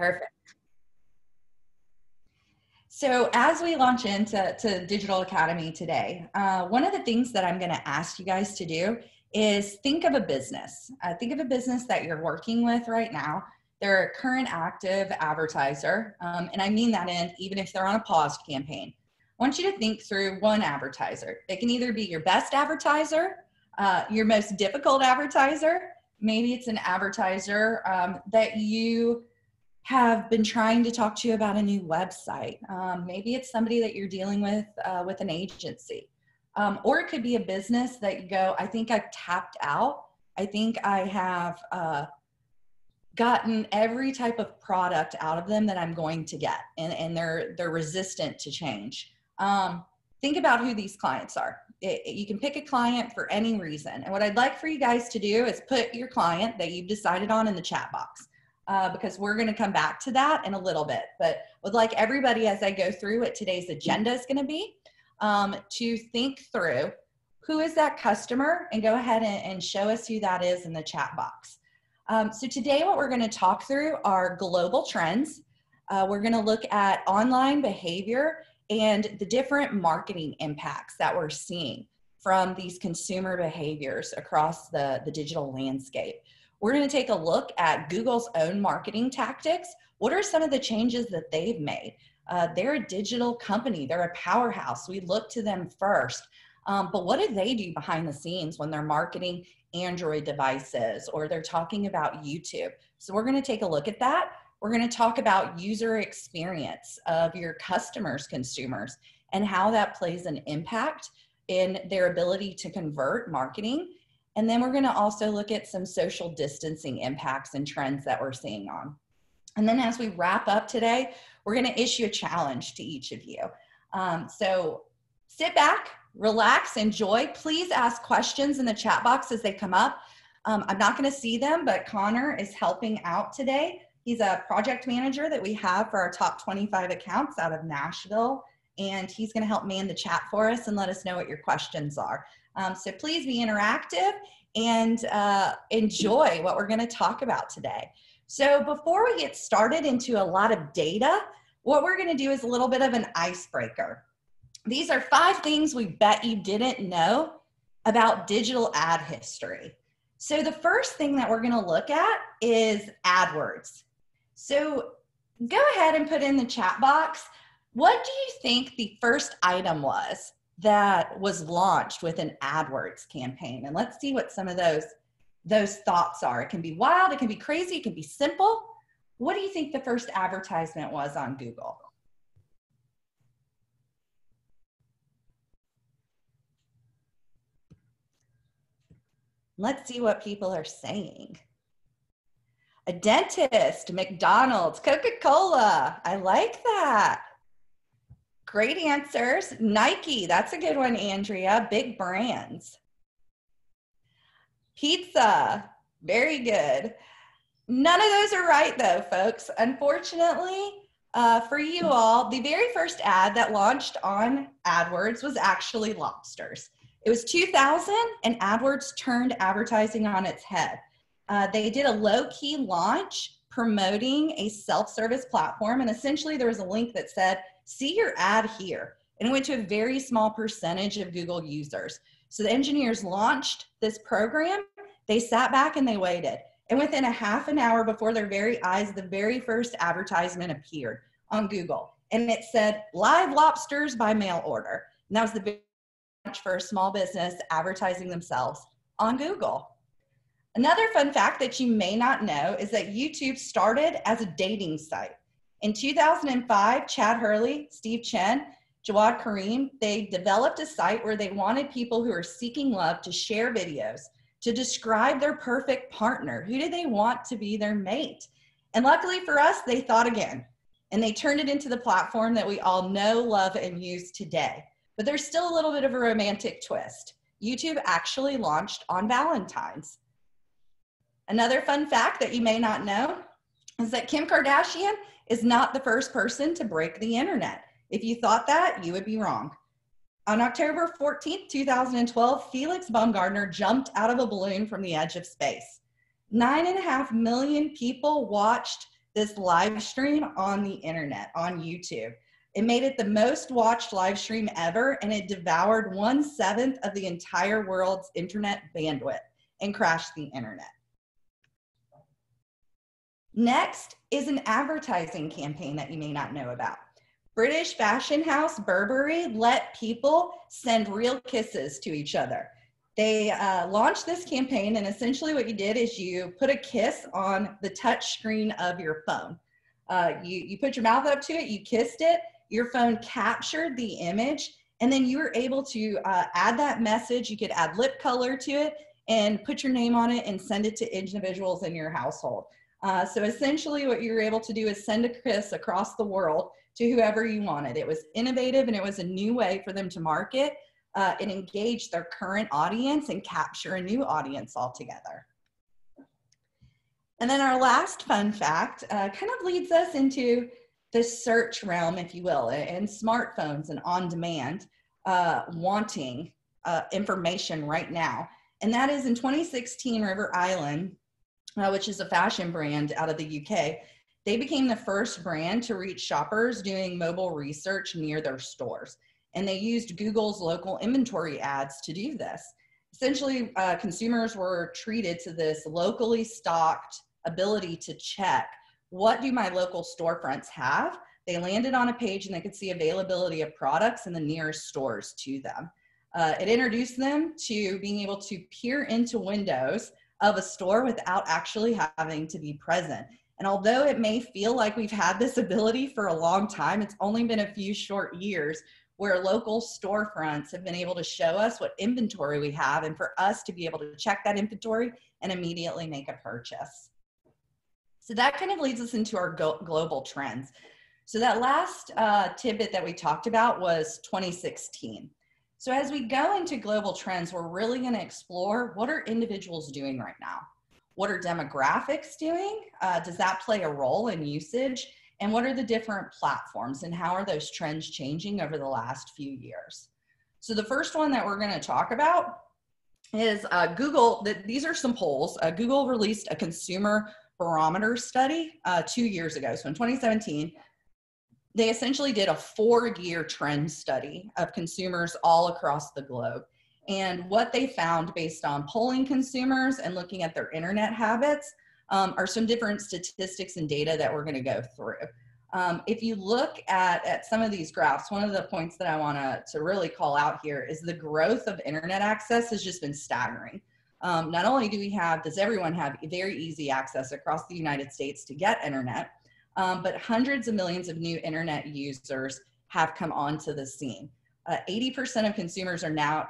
Perfect. So as we launch into to Digital Academy today, uh, one of the things that I'm going to ask you guys to do is think of a business. Uh, think of a business that you're working with right now. They're a current active advertiser, um, and I mean that in even if they're on a paused campaign. I want you to think through one advertiser. It can either be your best advertiser, uh, your most difficult advertiser. Maybe it's an advertiser um, that you have been trying to talk to you about a new website. Um, maybe it's somebody that you're dealing with uh, with an agency. Um, or it could be a business that you go, I think I've tapped out. I think I have uh, gotten every type of product out of them that I'm going to get, and, and they're they're resistant to change. Um, think about who these clients are. It, it, you can pick a client for any reason. And what I'd like for you guys to do is put your client that you've decided on in the chat box. Uh, because we're going to come back to that in a little bit. But would like everybody, as I go through what today's agenda is going to be, um, to think through who is that customer and go ahead and, and show us who that is in the chat box. Um, so today what we're going to talk through are global trends. Uh, we're going to look at online behavior and the different marketing impacts that we're seeing from these consumer behaviors across the, the digital landscape. We're going to take a look at Google's own marketing tactics. What are some of the changes that they've made? Uh, they're a digital company, they're a powerhouse. We look to them first. Um, but what do they do behind the scenes when they're marketing Android devices or they're talking about YouTube? So we're going to take a look at that. We're going to talk about user experience of your customers, consumers, and how that plays an impact in their ability to convert marketing. And then we're going to also look at some social distancing impacts and trends that we're seeing on. And then as we wrap up today, we're going to issue a challenge to each of you. Um, so sit back, relax, enjoy. Please ask questions in the chat box as they come up. Um, I'm not going to see them, but Connor is helping out today. He's a project manager that we have for our top 25 accounts out of Nashville, and he's going to help man the chat for us and let us know what your questions are. Um, so please be interactive and uh, enjoy what we're going to talk about today. So before we get started into a lot of data, what we're going to do is a little bit of an icebreaker. These are five things we bet you didn't know about digital ad history. So the first thing that we're going to look at is AdWords. So go ahead and put in the chat box. What do you think the first item was that was launched with an AdWords campaign? And let's see what some of those those thoughts are. It can be wild, it can be crazy, it can be simple. What do you think the first advertisement was on Google? Let's see what people are saying. A dentist, McDonald's, Coca Cola. I like that. Great answers. Nike, that's a good one, Andrea. Big brands. Pizza, very good. None of those are right, though, folks. Unfortunately, uh, for you all, the very first ad that launched on AdWords was actually lobsters. It was 2000, and AdWords turned advertising on its head. Uh, they did a low key launch promoting a self service platform, and essentially there was a link that said, See your ad here. And it went to a very small percentage of Google users. So the engineers launched this program, they sat back and they waited. And within a half an hour before their very eyes, the very first advertisement appeared on Google. And it said, live lobsters by mail order. And that was the big launch for a small business advertising themselves on Google. Another fun fact that you may not know is that YouTube started as a dating site. In 2005, Chad Hurley, Steve Chen, Jawed Karim, they developed a site where they wanted people who are seeking love to share videos, to describe their perfect partner. Who do they want to be their mate? And luckily for us, they thought again and they turned it into the platform that we all know, love, and use today. But there's still a little bit of a romantic twist. YouTube actually launched on Valentine's. Another fun fact that you may not know is that Kim Kardashian is not the first person to break the internet. If you thought that, you would be wrong. On October 14, 2012, Felix Baumgartner jumped out of a balloon from the edge of space. Nine and a half million people watched this live stream on the internet, on YouTube. It made it the most watched live stream ever, and it devoured one seventh of the entire world's internet bandwidth and crashed the internet. Next is an advertising campaign that you may not know about. British fashion house Burberry let people send real kisses to each other. They uh, launched this campaign, and essentially, what you did is you put a kiss on the touch screen of your phone. Uh, you, you put your mouth up to it, you kissed it, your phone captured the image, and then you were able to uh, add that message. You could add lip color to it and put your name on it and send it to individuals in your household. Uh, so essentially, what you were able to do is send a kiss across the world to whoever you wanted. It was innovative and it was a new way for them to market uh, and engage their current audience and capture a new audience altogether. And then our last fun fact uh, kind of leads us into the search realm, if you will, and smartphones and on demand uh, wanting uh, information right now. And that is in 2016, River Island, uh, which is a fashion brand out of the UK, they became the first brand to reach shoppers doing mobile research near their stores. And they used Google's local inventory ads to do this. Essentially, uh, consumers were treated to this locally stocked ability to check what do my local storefronts have? They landed on a page and they could see availability of products in the nearest stores to them. Uh, it introduced them to being able to peer into windows of a store without actually having to be present. And although it may feel like we've had this ability for a long time, it's only been a few short years where local storefronts have been able to show us what inventory we have and for us to be able to check that inventory and immediately make a purchase. So that kind of leads us into our global trends. So that last uh, tidbit that we talked about was 2016. So as we go into global trends, we're really going to explore what are individuals doing right now? What are demographics doing? Uh, does that play a role in usage? And what are the different platforms and how are those trends changing over the last few years? So the first one that we're going to talk about is uh, Google. That these are some polls. Uh, Google released a consumer barometer study uh, two years ago. So in 2017, they essentially did a four-year trend study of consumers all across the globe. And what they found based on polling consumers and looking at their internet habits um, are some different statistics and data that we're going to go through. Um, if you look at, at some of these graphs, one of the points that I want to to really call out here is the growth of internet access has just been staggering. Um, not only do we have, does everyone have very easy access across the United States to get internet, um, but hundreds of millions of new internet users have come onto the scene. 80% uh, of consumers are now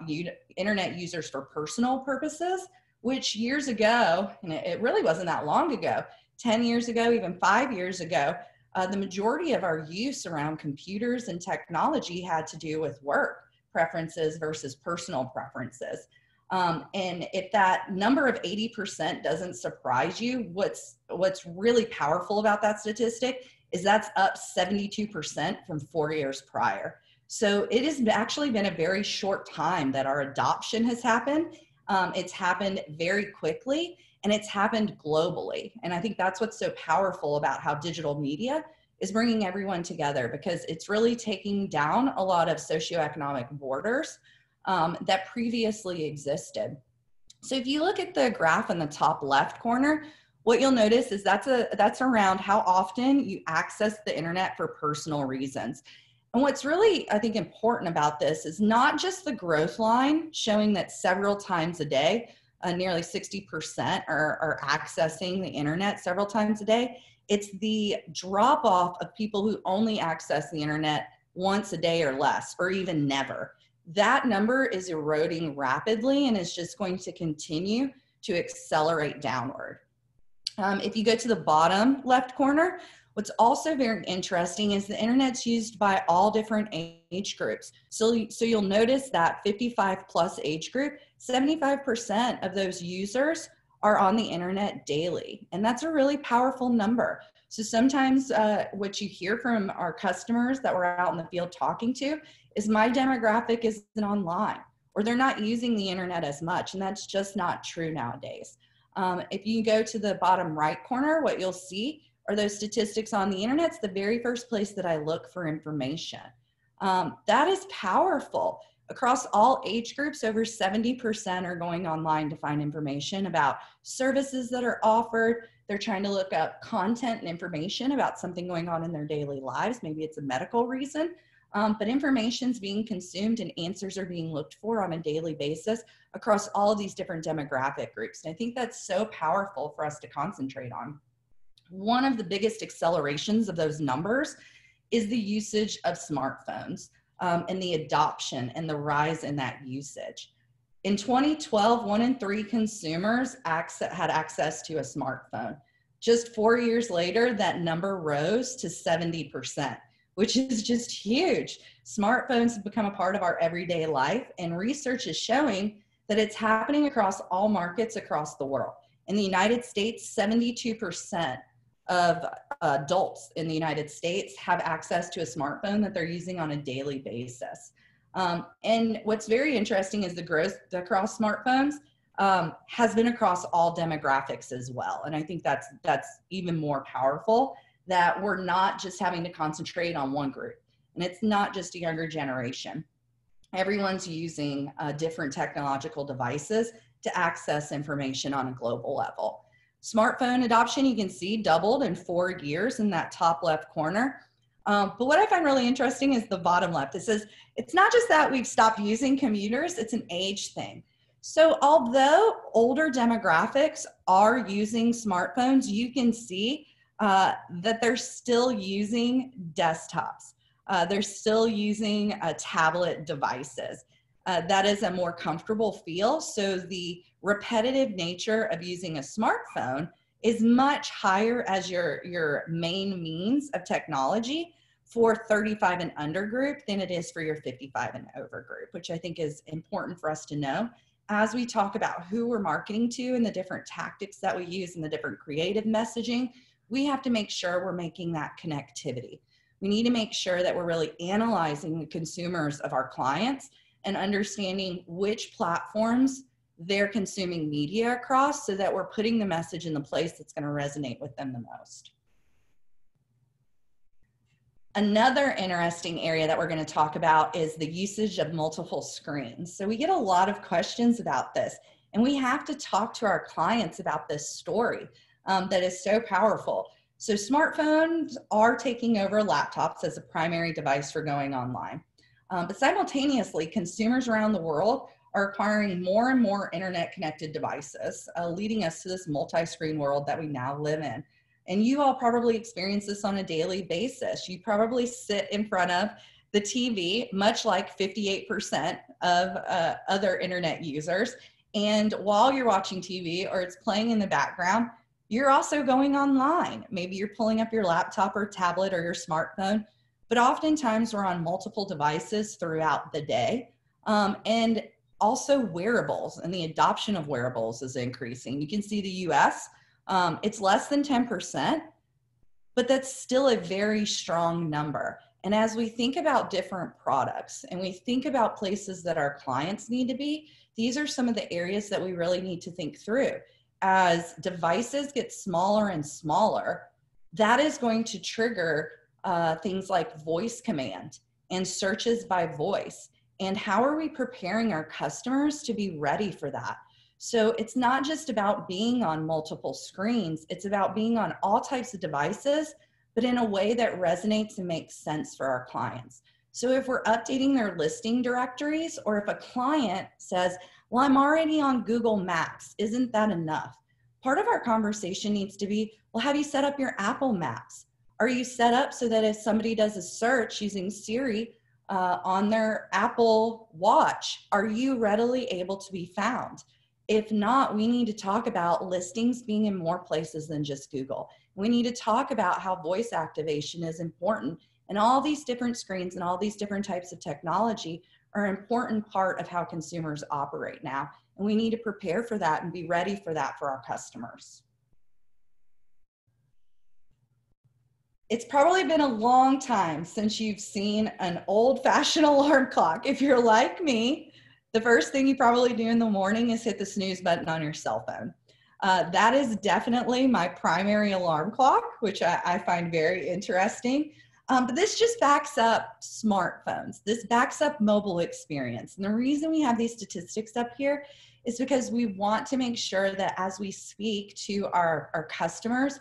internet users for personal purposes, which years ago, and it, it really wasn't that long ago, 10 years ago, even five years ago, uh, the majority of our use around computers and technology had to do with work preferences versus personal preferences. Um, and if that number of 80% doesn't surprise you, what's what's really powerful about that statistic is that's up 72% from four years prior. So it has actually been a very short time that our adoption has happened. Um, it's happened very quickly and it's happened globally. And I think that's what's so powerful about how digital media is bringing everyone together because it's really taking down a lot of socioeconomic borders um, that previously existed. So if you look at the graph in the top left corner, what you'll notice is that's a that's around how often you access the internet for personal reasons. And what's really, I think, important about this is not just the growth line showing that several times a day, uh, nearly 60% are, are accessing the internet several times a day. It's the drop off of people who only access the internet once a day or less, or even never. That number is eroding rapidly and is just going to continue to accelerate downward. Um, if you go to the bottom left corner, What's also very interesting is the internet's used by all different age groups. So, so you'll notice that 55 plus age group, 75% of those users are on the internet daily. And that's a really powerful number. So sometimes uh, what you hear from our customers that we're out in the field talking to is my demographic isn't online or they're not using the internet as much. And that's just not true nowadays. Um, if you go to the bottom right corner, what you'll see are those statistics on the internet. It's the very first place that I look for information. Um, that is powerful. Across all age groups, over 70% are going online to find information about services that are offered. They're trying to look up content and information about something going on in their daily lives. Maybe it's a medical reason, um, but information is being consumed and answers are being looked for on a daily basis across all these different demographic groups. And I think that's so powerful for us to concentrate on. One of the biggest accelerations of those numbers is the usage of smartphones um, and the adoption and the rise in that usage. In 2012, one in three consumers access, had access to a smartphone. Just four years later, that number rose to 70%, which is just huge. Smartphones have become a part of our everyday life, and research is showing that it's happening across all markets across the world. In the United States, 72% of adults in the United States have access to a smartphone that they're using on a daily basis. Um, and what's very interesting is the growth across smartphones um, has been across all demographics as well. And I think that's that's even more powerful that we're not just having to concentrate on one group, and it's not just a younger generation. Everyone's using uh, different technological devices to access information on a global level. Smartphone adoption, you can see, doubled in four years in that top left corner. Um, but what I find really interesting is the bottom left. It says it's not just that we've stopped using computers, it's an age thing. So, although older demographics are using smartphones, you can see uh, that they're still using desktops. Uh, they're still using uh, tablet devices. Uh, that is a more comfortable feel. So, the repetitive nature of using a smartphone is much higher as your, your main means of technology for 35 and under group than it is for your 55 and over group, which I think is important for us to know as we talk about who we're marketing to and the different tactics that we use and the different creative messaging, we have to make sure we're making that connectivity. We need to make sure that we're really analyzing the consumers of our clients and understanding which platforms they're consuming media across so that we're putting the message in the place that's going to resonate with them the most. Another interesting area that we're going to talk about is the usage of multiple screens. So we get a lot of questions about this, and we have to talk to our clients about this story um, that is so powerful. So smartphones are taking over laptops as a primary device for going online. Um, but simultaneously, consumers around the world are acquiring more and more internet connected devices, uh, leading us to this multi screen world that we now live in. And you all probably experience this on a daily basis. You probably sit in front of the TV, much like 58% of uh, other internet users. And while you're watching TV or it's playing in the background, you're also going online. Maybe you're pulling up your laptop or tablet or your smartphone, but oftentimes we're on multiple devices throughout the day. Um, and also wearables and the adoption of wearables is increasing. You can see the US, um, it's less than 10%, but that's still a very strong number. And as we think about different products and we think about places that our clients need to be, these are some of the areas that we really need to think through. As devices get smaller and smaller, that is going to trigger uh, things like voice command and searches by voice and how are we preparing our customers to be ready for that? So it's not just about being on multiple screens it's about being on all types of devices but in a way that resonates and makes sense for our clients. So if we're updating their listing directories or if a client says well i'm already on google maps isn't that enough? Part of our conversation needs to be well have you set up your apple maps? Are you set up so that if somebody does a search using siri uh, on their Apple Watch, are you readily able to be found? If not, we need to talk about listings being in more places than just Google. We need to talk about how voice activation is important and all these different screens and all these different types of technology are an important part of how consumers operate now. And we need to prepare for that and be ready for that for our customers. It's probably been a long time since you've seen an old fashioned alarm clock. If you're like me, the first thing you probably do in the morning is hit the snooze button on your cell phone. Uh, that is definitely my primary alarm clock, which I, I find very interesting. Um, but this just backs up smartphones. This backs up mobile experience. And the reason we have these statistics up here is because we want to make sure that as we speak to our, our customers,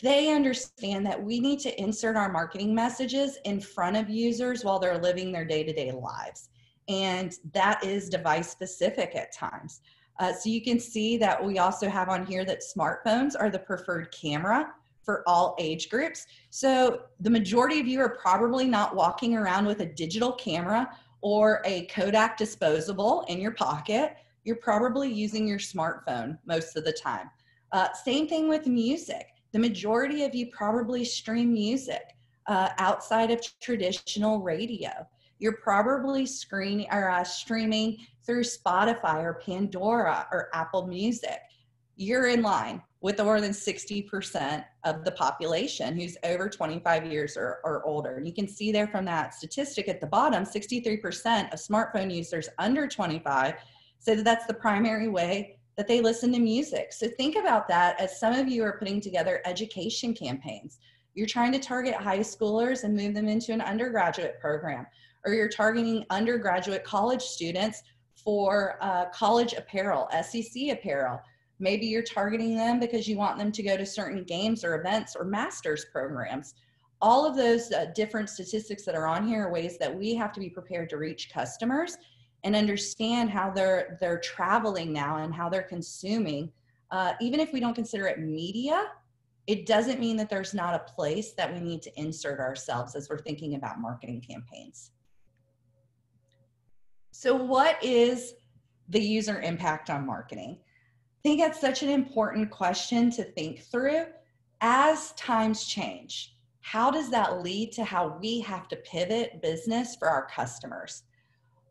they understand that we need to insert our marketing messages in front of users while they're living their day to day lives. And that is device specific at times. Uh, so you can see that we also have on here that smartphones are the preferred camera for all age groups. So the majority of you are probably not walking around with a digital camera or a Kodak disposable in your pocket. You're probably using your smartphone most of the time. Uh, same thing with music. The majority of you probably stream music uh, outside of traditional radio. You're probably or, uh, streaming through Spotify or Pandora or Apple Music. You're in line with more than 60% of the population who's over 25 years or, or older. You can see there from that statistic at the bottom 63% of smartphone users under 25 say that that's the primary way that they listen to music. So think about that as some of you are putting together education campaigns. You're trying to target high schoolers and move them into an undergraduate program, or you're targeting undergraduate college students for uh, college apparel, SEC apparel. Maybe you're targeting them because you want them to go to certain games or events or master's programs. All of those uh, different statistics that are on here are ways that we have to be prepared to reach customers and understand how they're they're traveling now and how they're consuming uh, even if we don't consider it media it doesn't mean that there's not a place that we need to insert ourselves as we're thinking about marketing campaigns. So what is the user impact on marketing? I think that's such an important question to think through. As times change how does that lead to how we have to pivot business for our customers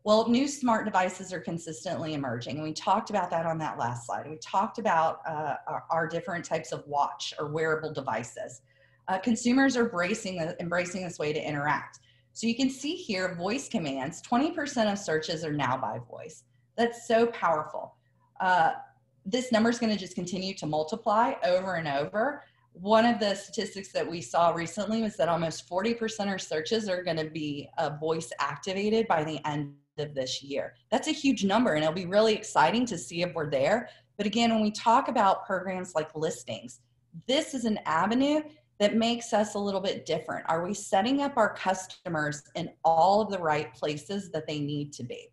well, new smart devices are consistently emerging, and we talked about that on that last slide. We talked about uh, our, our, different types of watch or wearable devices. Uh, consumers are bracing the, embracing this way to interact. So you can see here voice commands, 20% of searches are now by voice. That's so powerful. Uh, this number is going to just continue to multiply over and over. One of the statistics that we saw recently was that almost 40% of searches are going to be uh, voice activated by the end of this year. That's a huge number, and it'll be really exciting to see if we're there. But again, when we talk about programs like listings, this is an avenue that makes us a little bit different. Are we setting up our customers in all of the right places that they need to be?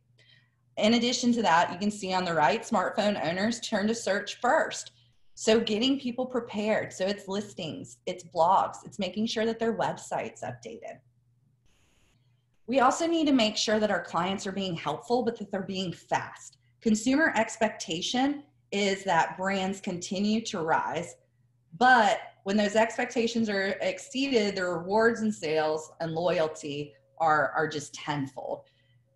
In addition to that, you can see on the right, smartphone owners turn to search first. So getting people prepared. So it's listings, it's blogs, it's making sure that their website's updated. We also need to make sure that our clients are being helpful, but that they're being fast. Consumer expectation is that brands continue to rise, but when those expectations are exceeded, the rewards and sales and loyalty are, are just tenfold.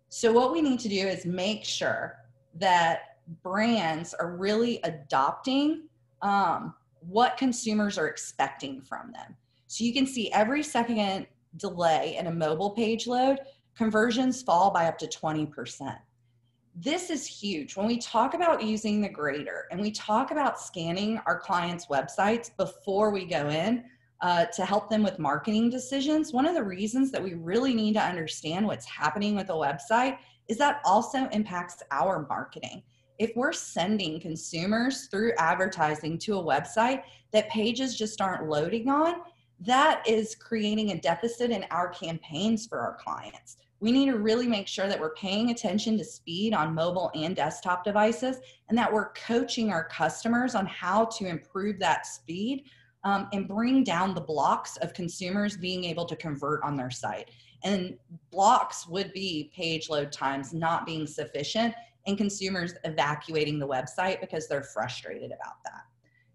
So, what we need to do is make sure that brands are really adopting um, what consumers are expecting from them. So, you can see every second delay in a mobile page load, conversions fall by up to 20%. This is huge. When we talk about using the grader and we talk about scanning our clients' websites before we go in uh, to help them with marketing decisions, one of the reasons that we really need to understand what's happening with a website is that also impacts our marketing. If we're sending consumers through advertising to a website that pages just aren't loading on, that is creating a deficit in our campaigns for our clients. We need to really make sure that we're paying attention to speed on mobile and desktop devices and that we're coaching our customers on how to improve that speed um, and bring down the blocks of consumers being able to convert on their site. And blocks would be page load times not being sufficient and consumers evacuating the website because they're frustrated about that.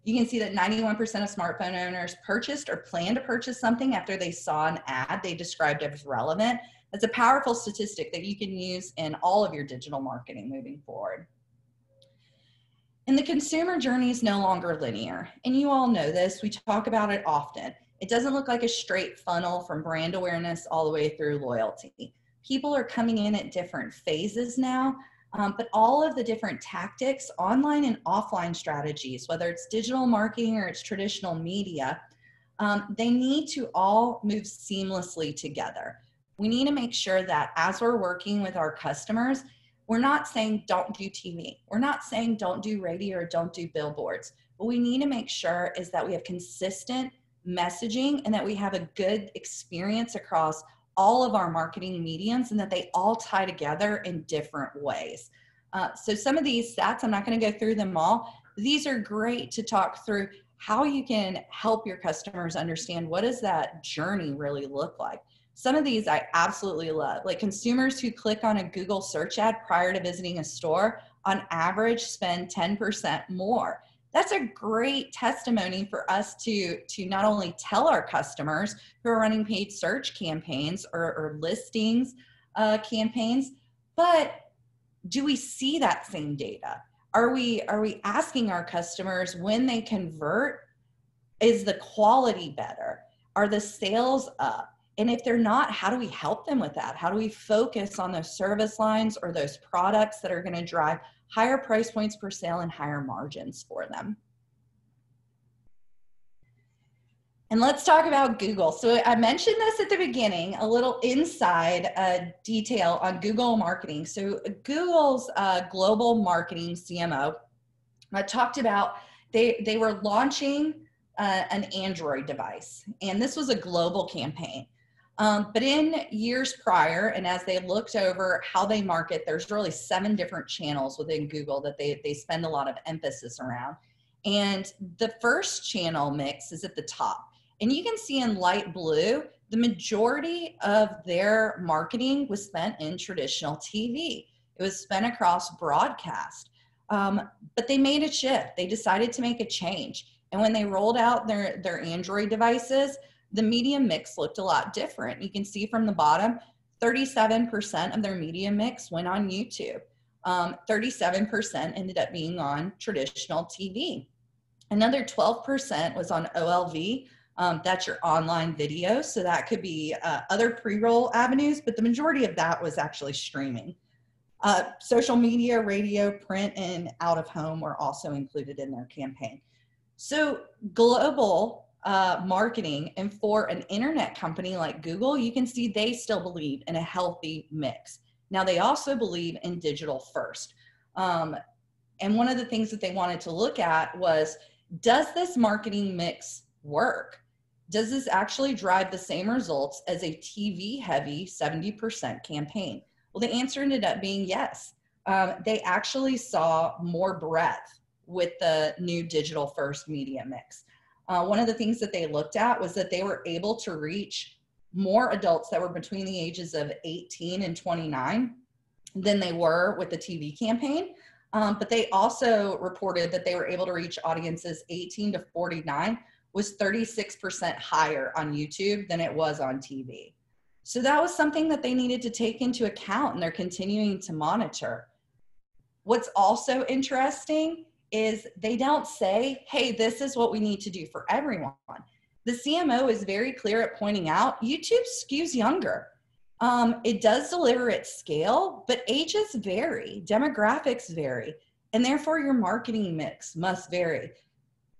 You can see that 91% of smartphone owners purchased or plan to purchase something after they saw an ad they described as relevant. That's a powerful statistic that you can use in all of your digital marketing moving forward. And the consumer journey is no longer linear. And you all know this, we talk about it often. It doesn't look like a straight funnel from brand awareness all the way through loyalty. People are coming in at different phases now um, but all of the different tactics, online and offline strategies, whether it's digital marketing or it's traditional media, um, they need to all move seamlessly together. We need to make sure that as we're working with our customers, we're not saying don't do TV. We're not saying don't do radio or don't do billboards. What we need to make sure is that we have consistent messaging and that we have a good experience across all of our marketing mediums and that they all tie together in different ways. Uh, so some of these stats, I'm not going to go through them all. These are great to talk through how you can help your customers understand what does that journey really look like. Some of these I absolutely love. Like consumers who click on a Google search ad prior to visiting a store on average spend 10% more that's a great testimony for us to to not only tell our customers who are running paid search campaigns or, or listings uh, campaigns but do we see that same data? Are we are we asking our customers when they convert is the quality better? Are the sales up? And if they're not how do we help them with that? How do we focus on those service lines or those products that are going to drive higher price points per sale and higher margins for them. And let's talk about Google. So I mentioned this at the beginning, a little inside uh, detail on Google marketing. So Google's uh, global marketing CMO I talked about they, they were launching uh, an Android device, and this was a global campaign. Um, but in years prior, and as they looked over how they market, there's really seven different channels within Google that they, they spend a lot of emphasis around. And the first channel mix is at the top. And you can see in light blue, the majority of their marketing was spent in traditional TV. It was spent across broadcast. Um, but they made a shift. They decided to make a change. And when they rolled out their, their Android devices, the media mix looked a lot different. You can see from the bottom, 37% of their media mix went on YouTube. Um, 37% ended up being on traditional TV. Another 12% was on OLV. Um, that's your online video. So that could be uh, other pre roll avenues, but the majority of that was actually streaming. Uh, social media, radio, print, and out of home were also included in their campaign. So global uh, marketing. And for an internet company like Google, you can see they still believe in a healthy mix. Now, they also believe in digital first. Um, and one of the things that they wanted to look at was does this marketing mix work? Does this actually drive the same results as a TV heavy 70% campaign? Well, the answer ended up being yes. Um, they actually saw more breadth with the new digital first media mix. Uh, one of the things that they looked at was that they were able to reach more adults that were between the ages of 18 and 29 than they were with the TV campaign. Um, but they also reported that they were able to reach audiences 18 to 49 was 36% higher on YouTube than it was on TV. So that was something that they needed to take into account and they're continuing to monitor. What's also interesting is they don't say, hey, this is what we need to do for everyone. The CMO is very clear at pointing out YouTube skews younger. Um, it does deliver at scale, but ages vary, demographics vary, and therefore your marketing mix must vary.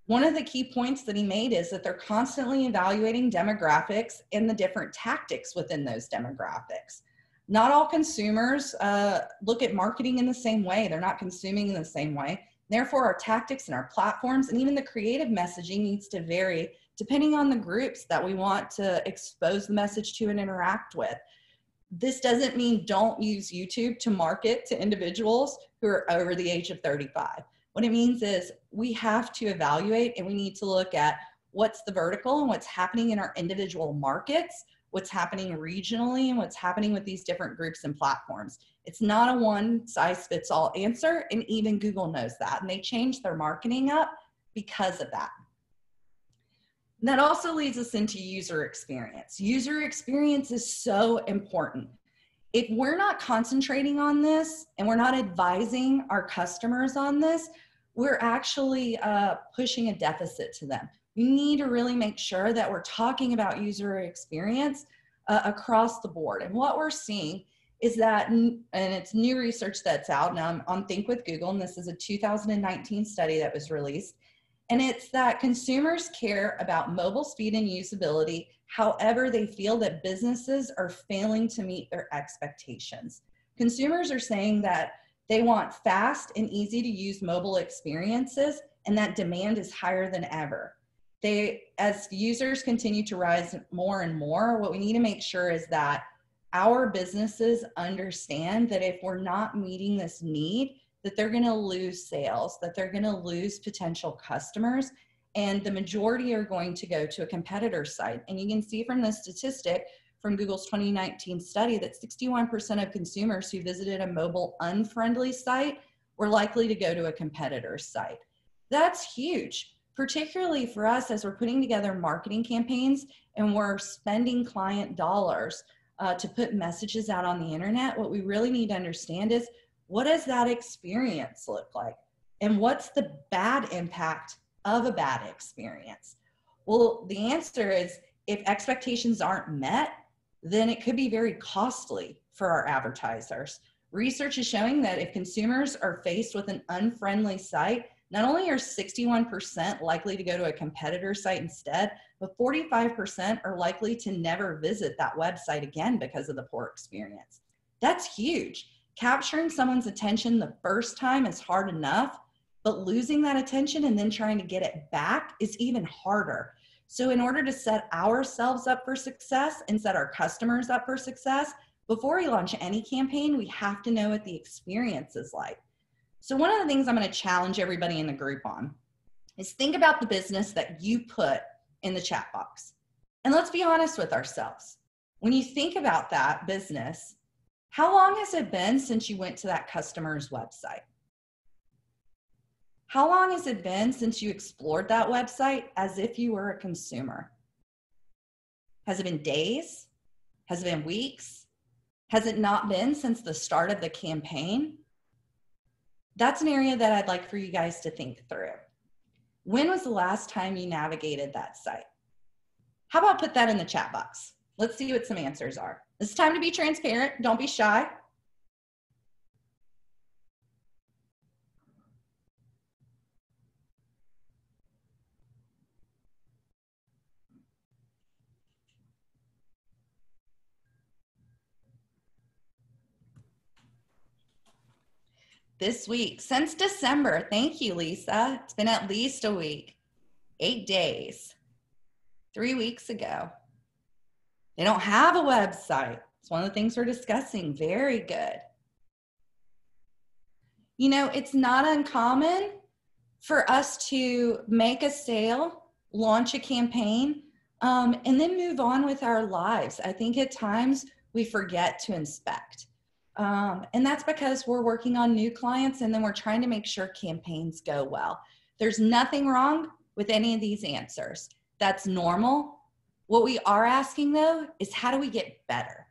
One of the key points that he made is that they're constantly evaluating demographics and the different tactics within those demographics. Not all consumers uh, look at marketing in the same way, they're not consuming in the same way. Therefore, our tactics and our platforms and even the creative messaging needs to vary depending on the groups that we want to expose the message to and interact with. This doesn't mean don't use YouTube to market to individuals who are over the age of 35. What it means is we have to evaluate and we need to look at what's the vertical and what's happening in our individual markets, what's happening regionally, and what's happening with these different groups and platforms. It's not a one size fits all answer, and even Google knows that. And they change their marketing up because of that. And that also leads us into user experience. User experience is so important. If we're not concentrating on this and we're not advising our customers on this, we're actually uh, pushing a deficit to them. We need to really make sure that we're talking about user experience uh, across the board. And what we're seeing is that, and it's new research that's out now I'm on Think with Google, and this is a 2019 study that was released. And it's that consumers care about mobile speed and usability. However, they feel that businesses are failing to meet their expectations. Consumers are saying that they want fast and easy to use mobile experiences, and that demand is higher than ever. They, as users continue to rise more and more, what we need to make sure is that our businesses understand that if we're not meeting this need, that they're going to lose sales, that they're going to lose potential customers, and the majority are going to go to a competitor site. And you can see from the statistic from Google's 2019 study that 61% of consumers who visited a mobile unfriendly site were likely to go to a competitor site. That's huge, particularly for us as we're putting together marketing campaigns and we're spending client dollars uh, to put messages out on the internet. What we really need to understand is what does that experience look like? And what's the bad impact of a bad experience? Well, the answer is if expectations aren't met, then it could be very costly for our advertisers. Research is showing that if consumers are faced with an unfriendly site, not only are 61% likely to go to a competitor site instead, but 45% are likely to never visit that website again because of the poor experience. That's huge capturing someone's attention the first time is hard enough, but losing that attention and then trying to get it back is even harder. So, in order to set ourselves up for success and set our customers up for success, before we launch any campaign, we have to know what the experience is like. So, one of the things I'm going to challenge everybody in the group on is think about the business that you put in the chat box. And let's be honest with ourselves. When you think about that business, how long has it been since you went to that customer's website? How long has it been since you explored that website as if you were a consumer? Has it been days? Has it been weeks? Has it not been since the start of the campaign? That's an area that I'd like for you guys to think through. When was the last time you navigated that site? How about put that in the chat box? Let's see what some answers are. It's time to be transparent. Don't be shy. This week, since December. Thank you, Lisa. It's been at least a week, eight days, three weeks ago. They don't have a website. It's one of the things we're discussing. Very good. You know, it's not uncommon for us to make a sale, launch a campaign, um, and then move on with our lives. I think at times we forget to inspect. Um, and that's because we're working on new clients and then we're trying to make sure campaigns go well. There's nothing wrong with any of these answers. That's normal. What we are asking though is how do we get better?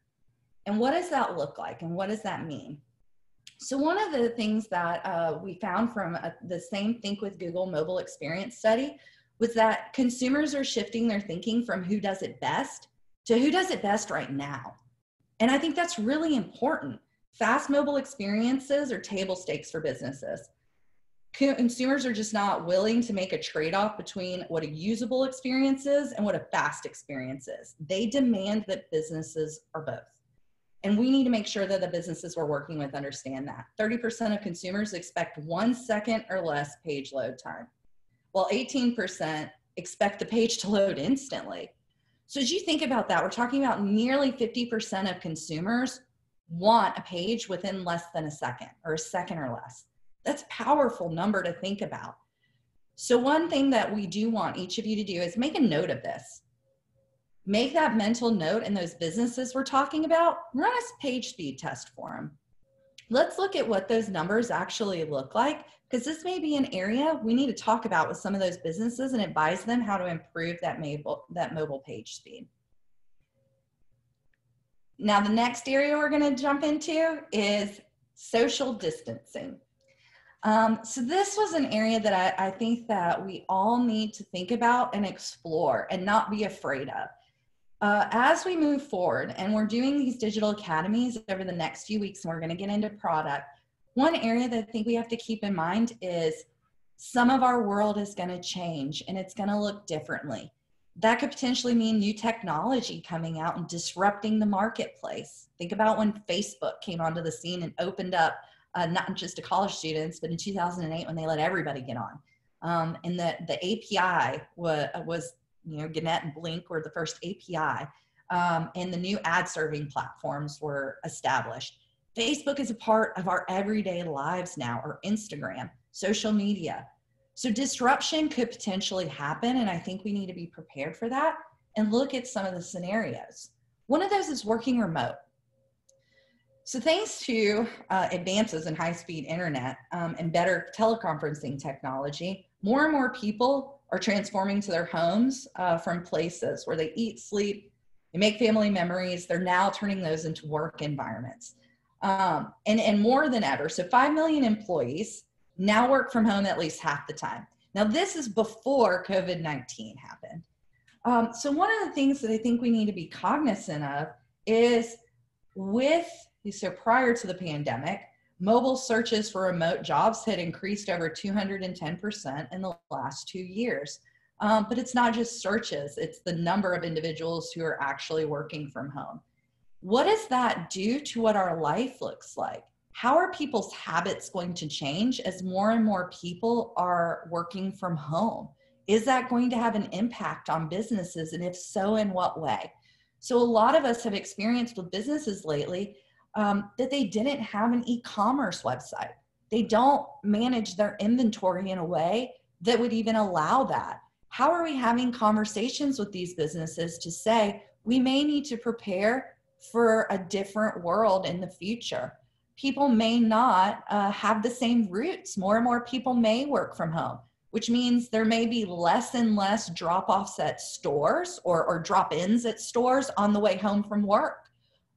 And what does that look like? And what does that mean? So, one of the things that uh, we found from uh, the same Think with Google mobile experience study was that consumers are shifting their thinking from who does it best to who does it best right now. And I think that's really important. Fast mobile experiences are table stakes for businesses consumers are just not willing to make a trade-off between what a usable experience is and what a fast experience is. They demand that businesses are both. And we need to make sure that the businesses we're working with understand that. 30% of consumers expect one second or less page load time, while 18% expect the page to load instantly. So as you think about that, we're talking about nearly 50% of consumers want a page within less than a second or a second or less. That's a powerful number to think about. So one thing that we do want each of you to do is make a note of this. Make that mental note in those businesses we're talking about, run a page speed test for them. Let's look at what those numbers actually look like because this may be an area we need to talk about with some of those businesses and advise them how to improve that mobile, that mobile page speed. Now, the next area we're going to jump into is social distancing. Um, so this was an area that I, I think that we all need to think about and explore and not be afraid of. uh, as we move forward and we're doing these digital academies over the next few weeks and we're going to get into product one area that i think we have to keep in mind is some of our world is going to change and it's going to look differently that could potentially mean new technology coming out and disrupting the marketplace think about when facebook came onto the scene and opened up uh, not just to college students but in 2008 when they let everybody get on um, and the, the api was, was you know, Gannett and Blink were the first API, um, and the new ad serving platforms were established. Facebook is a part of our everyday lives now, or Instagram, social media. So disruption could potentially happen, and I think we need to be prepared for that and look at some of the scenarios. One of those is working remote. So, thanks to uh, advances in high speed internet um, and better teleconferencing technology, more and more people are transforming to their homes uh, from places where they eat, sleep, they make family memories. They're now turning those into work environments. Um, and, and more than ever, so 5 million employees now work from home at least half the time. Now, this is before COVID 19 happened. Um, so, one of the things that I think we need to be cognizant of is with, so prior to the pandemic, Mobile searches for remote jobs had increased over 210% in the last two years. Um, but it's not just searches, it's the number of individuals who are actually working from home. What does that do to what our life looks like? How are people's habits going to change as more and more people are working from home? Is that going to have an impact on businesses? And if so, in what way? So, a lot of us have experienced with businesses lately um, that they didn't have an e-commerce website. They don't manage their inventory in a way that would even allow that. How are we having conversations with these businesses to say we may need to prepare for a different world in the future? People may not uh, have the same routes. More and more people may work from home, which means there may be less and less drop offs at stores or, or drop ins at stores on the way home from work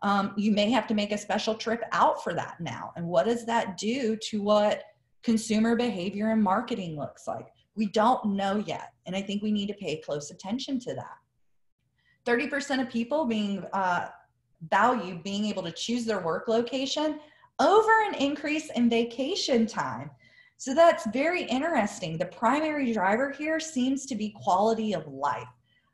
um, you may have to make a special trip out for that now. And what does that do to what consumer behavior and marketing looks like? We don't know yet. And I think we need to pay close attention to that. 30% of people being uh, value being able to choose their work location over an increase in vacation time. So that's very interesting. The primary driver here seems to be quality of life.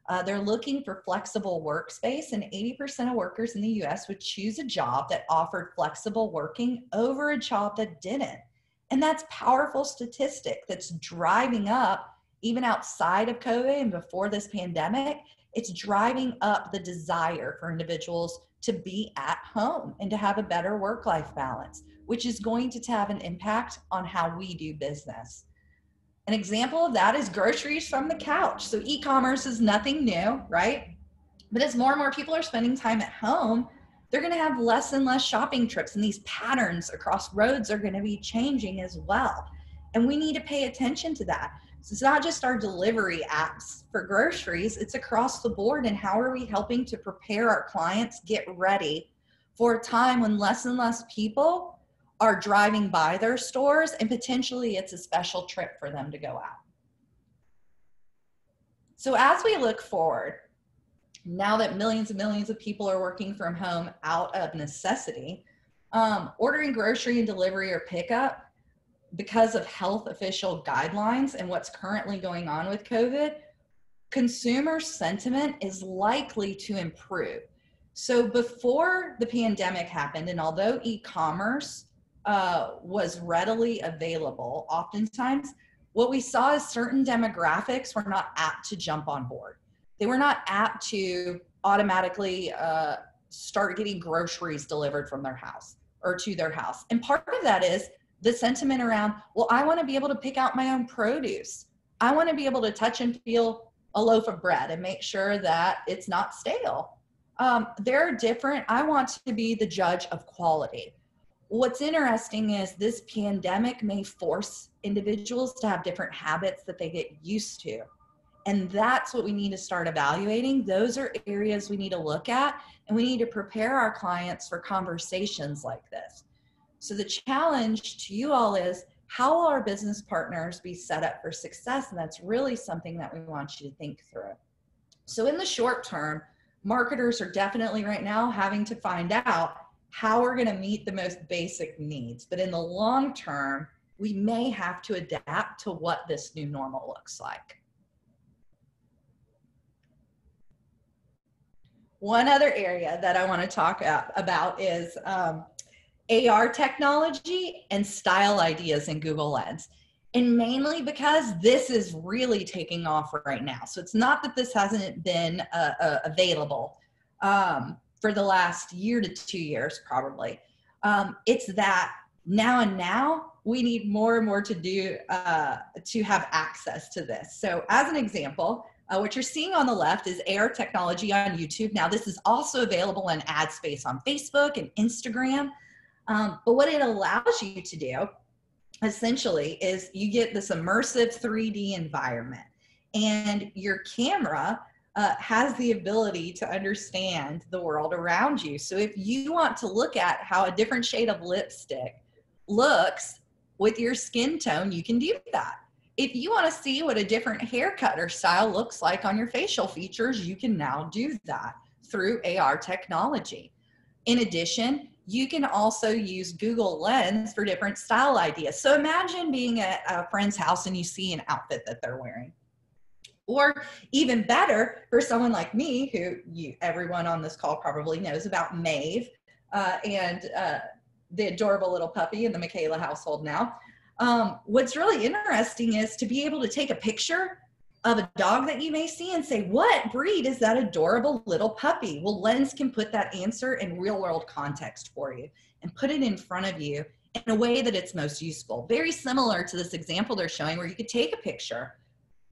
Uh, they're looking for flexible workspace, and 80% of workers in the US would choose a job that offered flexible working over a job that didn't. And that's powerful statistic that's driving up, even outside of COVID and before this pandemic, it's driving up the desire for individuals to be at home and to have a better work life balance, which is going to have an impact on how we do business. An example of that is groceries from the couch. So e commerce is nothing new, right? But as more and more people are spending time at home, they're going to have less and less shopping trips, and these patterns across roads are going to be changing as well. And we need to pay attention to that. It's not just our delivery apps for groceries, it's across the board. And how are we helping to prepare our clients get ready for a time when less and less people are driving by their stores and potentially it's a special trip for them to go out. So as we look forward, now that millions and millions of people are working from home out of necessity, um, ordering grocery and delivery or pickup because of health official guidelines and what's currently going on with COVID, consumer sentiment is likely to improve. So before the pandemic happened, and although e-commerce uh, was readily available, oftentimes what we saw is certain demographics were not apt to jump on board. They were not apt to automatically uh, start getting groceries delivered from their house or to their house. And part of that is the sentiment around, well, I want to be able to pick out my own produce. I want to be able to touch and feel a loaf of bread and make sure that it's not stale. Um, they're different. I want to be the judge of quality what's interesting is this pandemic may force individuals to have different habits that they get used to. And that's what we need to start evaluating. Those are areas we need to look at, and we need to prepare our clients for conversations like this. So, the challenge to you all is how will our business partners be set up for success? And that's really something that we want you to think through. So, in the short term, marketers are definitely right now having to find out how we're going to meet the most basic needs. But in the long term, we may have to adapt to what this new normal looks like. One other area that I want to talk about is um, AR technology and style ideas in Google Lens. And mainly because this is really taking off right now. So it's not that this hasn't been uh, uh, available um, for the last year to two years, probably. Um, it's that now and now we need more and more to do uh, to have access to this. So, as an example, uh, what you're seeing on the left is AR technology on YouTube. Now, this is also available in ad space on Facebook and Instagram. Um, but what it allows you to do essentially is you get this immersive 3D environment, and your camera uh, has the ability to understand the world around you. So, if you want to look at how a different shade of lipstick looks with your skin tone, you can do that if you want to see what a different haircut or style looks like on your facial features, you can now do that through AR technology. In addition, you can also use Google Lens for different style ideas. So imagine being at a friend's house and you see an outfit that they're wearing. Or even better, for someone like me, who you, everyone on this call probably knows about Maeve uh, and uh, the adorable little puppy in the Michaela household now. Um, what's really interesting is to be able to take a picture of a dog that you may see and say, What breed is that adorable little puppy? Well, Lens can put that answer in real world context for you and put it in front of you in a way that it's most useful. Very similar to this example they're showing, where you could take a picture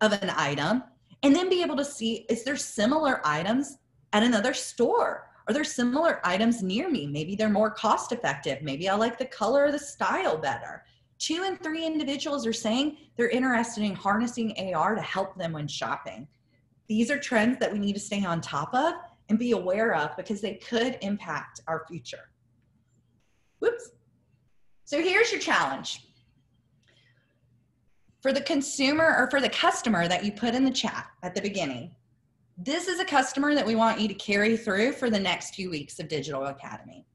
of an item and then be able to see is there similar items at another store? Are there similar items near me? Maybe they're more cost effective. Maybe I like the color or the style better. Two and three individuals are saying they're interested in harnessing AR to help them when shopping. These are trends that we need to stay on top of and be aware of because they could impact our future. Whoops. So here's your challenge. For the consumer or for the customer that you put in the chat at the beginning, this is a customer that we want you to carry through for the next few weeks of Digital Academy.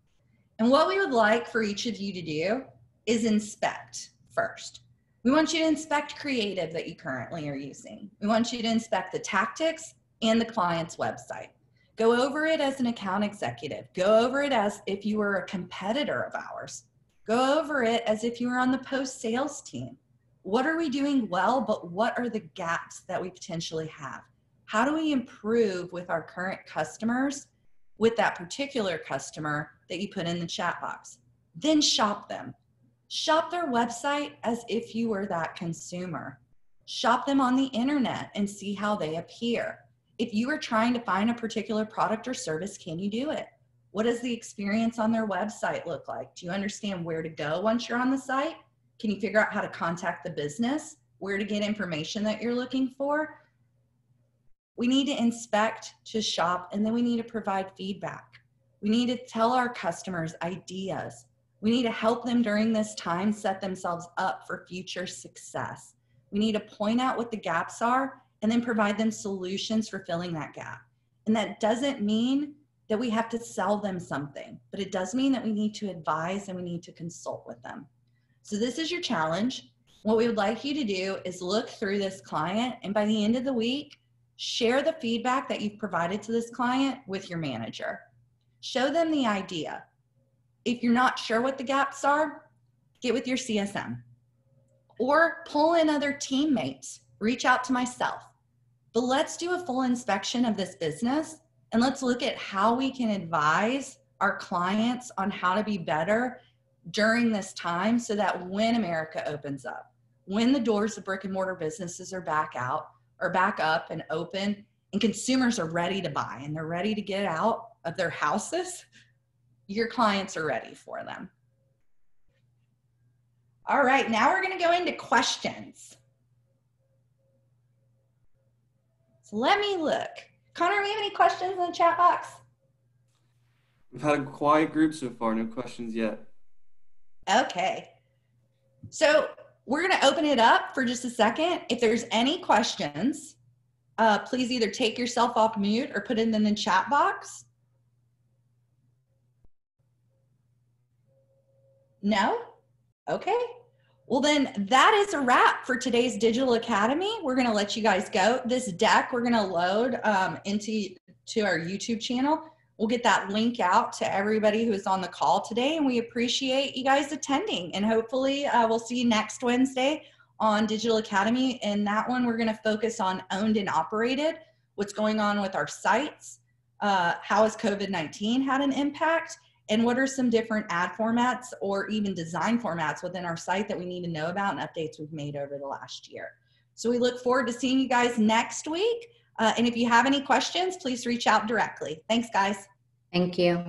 And what we would like for each of you to do is inspect first. We want you to inspect creative that you currently are using. We want you to inspect the tactics and the client's website. Go over it as an account executive. Go over it as if you were a competitor of ours. Go over it as if you were on the post sales team. What are we doing well, but what are the gaps that we potentially have? How do we improve with our current customers, with that particular customer that you put in the chat box? Then shop them Shop their website as if you were that consumer. Shop them on the internet and see how they appear. If you are trying to find a particular product or service, can you do it? What does the experience on their website look like? Do you understand where to go once you're on the site? Can you figure out how to contact the business? Where to get information that you're looking for? We need to inspect, to shop, and then we need to provide feedback. We need to tell our customers ideas. We need to help them during this time set themselves up for future success. We need to point out what the gaps are and then provide them solutions for filling that gap. And that doesn't mean that we have to sell them something, but it does mean that we need to advise and we need to consult with them. So, this is your challenge. What we would like you to do is look through this client, and by the end of the week, share the feedback that you've provided to this client with your manager. Show them the idea. If you're not sure what the gaps are, get with your CSM or pull in other teammates, reach out to myself. But let's do a full inspection of this business and let's look at how we can advise our clients on how to be better during this time so that when America opens up, when the doors of brick and mortar businesses are back out or back up and open and consumers are ready to buy and they're ready to get out of their houses your clients are ready for them. All right, now we're going to go into questions. So let me look. Connor, do we have any questions in the chat box? We've had a quiet group so far, no questions yet. Okay. So we're going to open it up for just a second. If there's any questions, uh, please either take yourself off mute or put it in the chat box. No? Okay. Well, then that is a wrap for today's Digital Academy. We're going to let you guys go. This deck we're going to load um, into to our YouTube channel. We'll get that link out to everybody who's on the call today, and we appreciate you guys attending. And hopefully, uh, we'll see you next Wednesday on Digital Academy. And that one, we're going to focus on owned and operated, what's going on with our sites, uh, how has COVID 19 had an impact, and what are some different ad formats or even design formats within our site that we need to know about and updates we've made over the last year. So we look forward to seeing you guys next week. Uh, and if you have any questions, please reach out directly. Thanks, guys. Thank you.